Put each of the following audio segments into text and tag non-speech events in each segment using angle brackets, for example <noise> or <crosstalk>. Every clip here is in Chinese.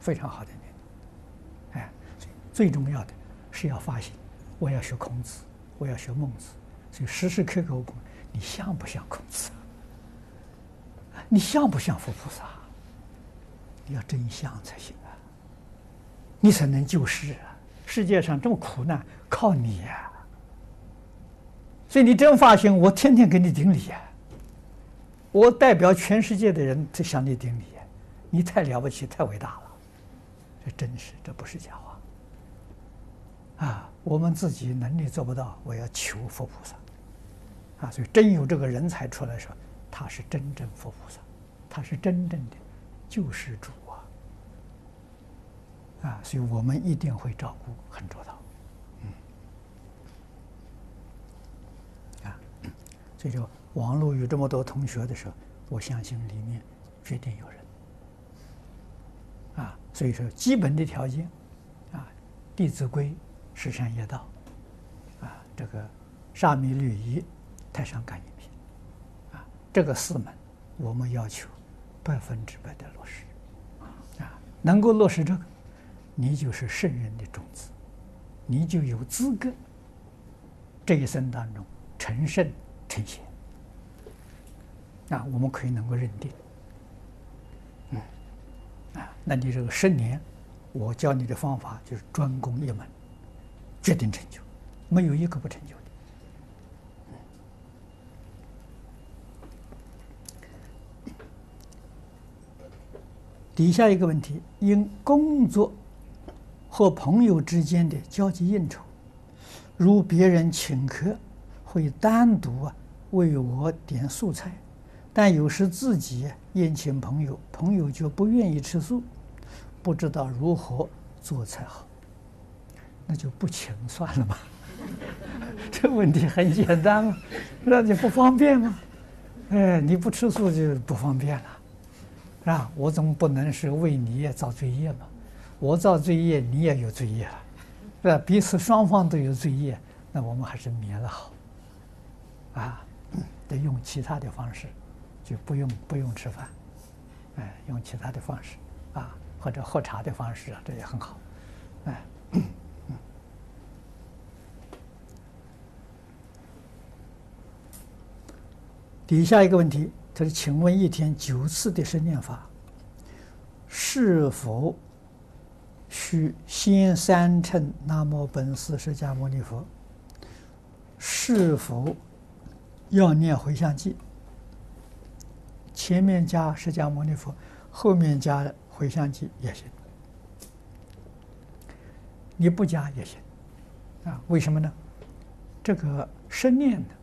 非常好的念。哎，最重要的是要发心，我要学孔子，我要学孟子，所以时时刻刻我，你像不像孔子？你像不像佛菩萨？你要真像才行啊，你才能救世啊！世界上这么苦难，靠你呀！所以你真发心，我天天给你顶礼呀！我代表全世界的人在向你顶礼，你太了不起，太伟大了！这真是，这不是假话啊！我们自己能力做不到，我要求佛菩萨啊！所以真有这个人才出来说，他是真正佛菩萨，他是真正的救世主。啊，啊所以我们一定会照顾很周到，嗯，啊，所以说网络有这么多同学的时候，我相信里面绝对有人，啊，所以说基本的条件，啊，《弟子规》《十善业道》，啊，这个《沙弥律仪》《太上感应篇》，啊，这个四门我们要求百分之百的落实，啊，能够落实这个。你就是圣人的种子，你就有资格这一生当中成圣成贤。啊，我们可以能够认定，那你这个十年，我教你的方法就是专攻一门，决定成就，没有一个不成就的。底下一个问题，因工作。和朋友之间的交际应酬，如别人请客，会单独啊为我点素菜，但有时自己宴请朋友，朋友就不愿意吃素，不知道如何做才好，那就不请算了嘛。<laughs> 这问题很简单嘛，那就不方便吗？哎，你不吃素就不方便了，是吧，我总不能是为你也造罪业嘛。我造罪业，你也有罪业了，是吧？彼此双方都有罪业，那我们还是免了好。啊，得用其他的方式，就不用不用吃饭，哎，用其他的方式，或者喝茶的方式啊，这也很好，哎。底下一个问题，他说：“请问一天九次的生念法，是否？”需先三称南无本师释迦牟尼佛，是否要念回向记？前面加释迦牟尼佛，后面加回向记也行。你不加也行，啊？为什么呢？这个生念的，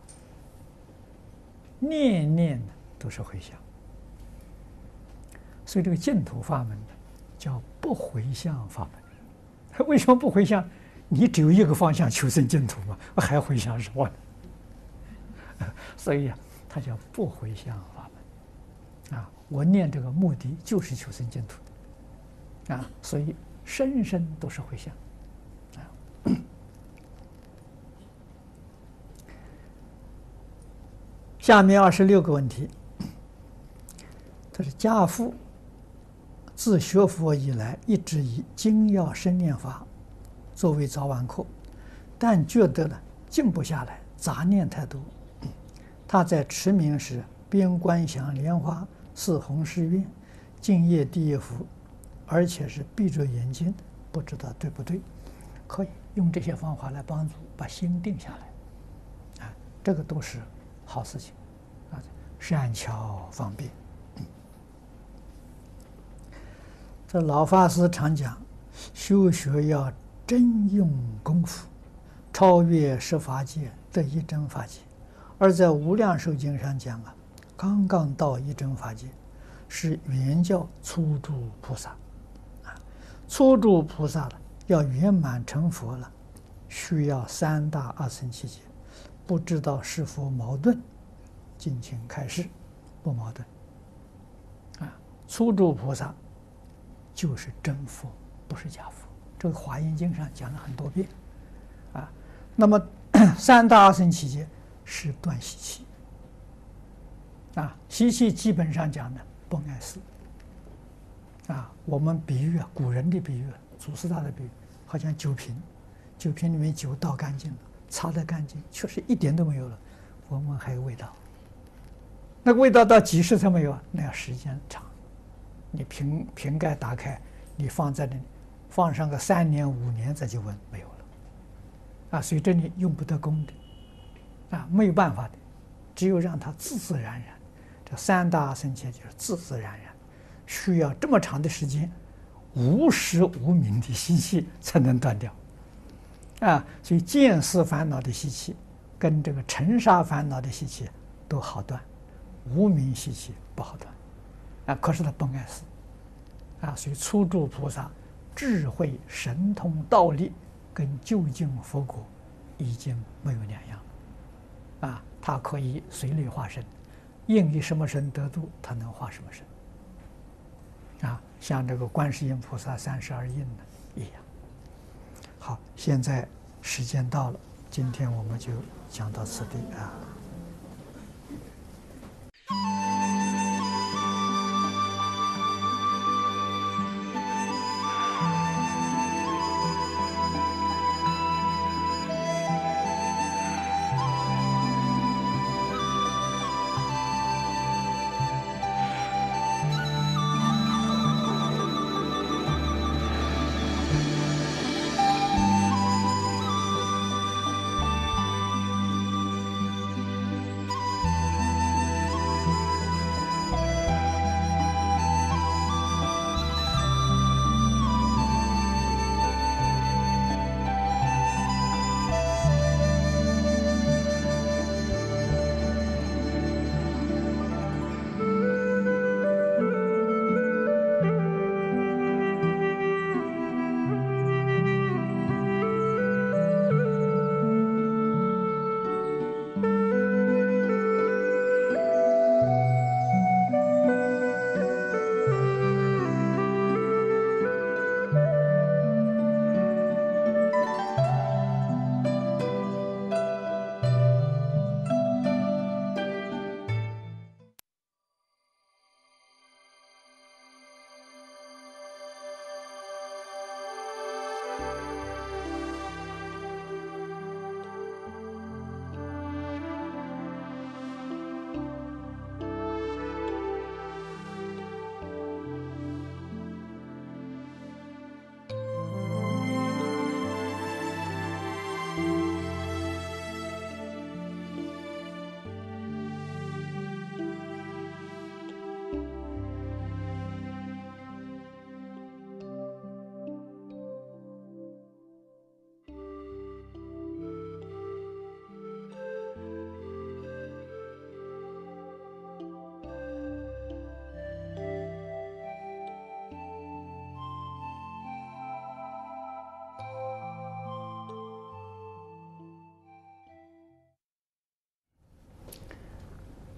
念念的都是回向，所以这个净土法门呢。叫不回向法门，<laughs> 为什么不回向？你只有一个方向求生净土嘛，还回向什么？<laughs> 所以啊，它叫不回向法门。啊，我念这个目的就是求生净土，啊，所以生生都是回向。啊，<coughs> 下面二十六个问题，他是家父。自学佛以来，一直以精要生念法作为早晚课，但觉得呢静不下来，杂念太多。他在持名时边观想莲花、似红誓愿、净业第一幅，而且是闭着眼睛，不知道对不对？可以用这些方法来帮助把心定下来，啊，这个都是好事情，啊，善巧方便。这老法师常讲，修学要真用功夫，超越十法界得一真法界。而在《无量寿经》上讲啊，刚刚到一真法界，是原教初住菩萨，初住菩萨了，要圆满成佛了，需要三大二乘七劫，不知道是否矛盾？敬请开示，不矛盾啊，初住菩萨。就是真佛，不是假佛。这个《华严经》上讲了很多遍，啊，那么 <clears throat> 三大阿僧祇劫是断习气，啊，习气基本上讲的不碍事，啊，我们比喻啊，古人的比喻，祖师大的比喻，好像酒瓶，酒瓶里面酒倒干净了，擦得干净，确实一点都没有了，闻闻还有味道。那个味道到几时才没有啊？那要时间长。你瓶瓶盖打开，你放在那里，放上个三年五年再去闻，没有了。啊，所以这里用不得功的，啊，没有办法的，只有让它自自然然。这三大圣切就是自自然然。需要这么长的时间，无时无明的习气才能断掉，啊，所以见思烦恼的习气，跟这个尘沙烦恼的习气都好断，无名习气不好断，啊，可是他不碍事，啊，所以初住菩萨智慧神通道力跟究竟佛果已经没有两样，啊，他可以随类化身，应以什么身得度，他能化什么身。啊，像这个观世音菩萨三十二应的一样。好，现在时间到了，今天我们就讲到此地啊。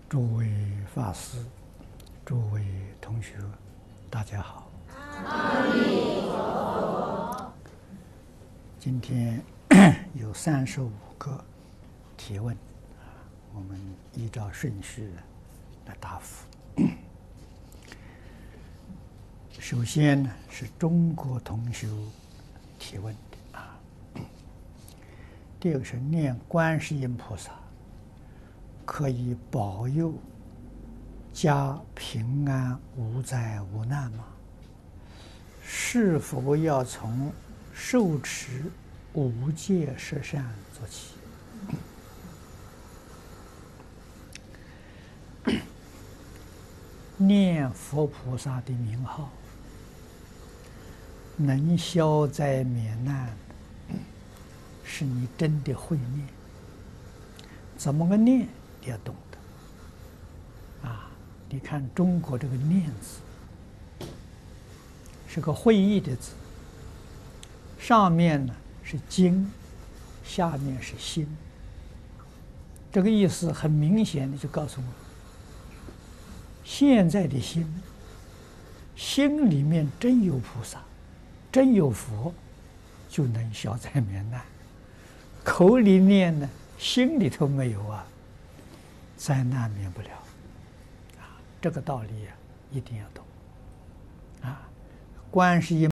诸位法师、诸位同学，大家好。阿弥陀佛。今天 <clears throat> 有三十五个提问，我们依照顺序来答复。首先呢，是中国同学提问的啊。<coughs> 第二个是念观世音菩萨。可以保佑家平安无灾无难吗？是否要从受持五戒十善做起？<coughs> 念佛菩萨的名号，能消灾免难，是你真的会念。怎么个念？你要懂得啊！你看中国这个“念”字，是个会意的字，上面呢是经，下面是心。这个意思很明显的就告诉我：现在的心，心里面真有菩萨，真有佛，就能消灾免难；口里念呢，心里头没有啊。灾难免不了，啊，这个道理呀，一定要懂，啊，观世音